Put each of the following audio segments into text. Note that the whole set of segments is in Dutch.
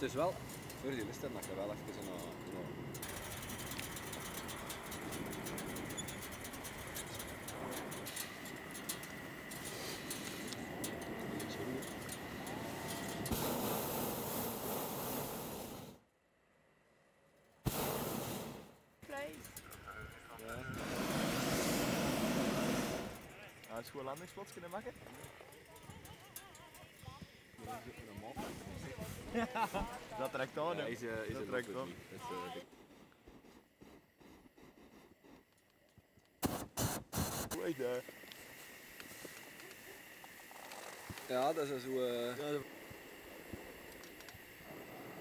het is wel voor die listen dat je wel even een, een Ja. Ja, is gewoon landingsplats kunnen maken. Dat trekt aan. Ja, is, eh, is dat trekt aan. niet. Het, eh, dik. Wait, daar. Ja, dat is zo. eh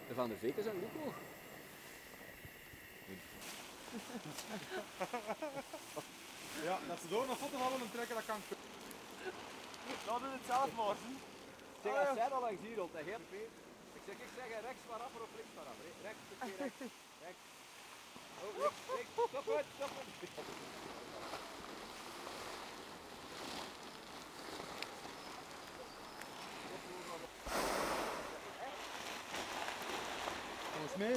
De Van de Veek is een loco. Ja, dat ze door een foto van willen trekken, dat kan. Dat is het zelf, Maarten. Zeg, als jij al langs hier rond, hè, Geert? Ik zeg, ik zeg rechts waaraf of links waaraf? Re- Rechts, oké, rechts. Rechts. Oh, links, links. Stop het, stop het. Volgens mij